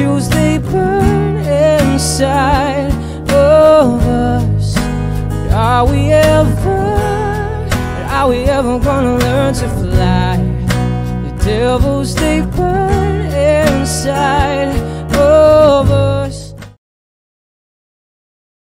statues they burn inside of us. But are we ever, are we ever gonna learn to fly? The devils they burn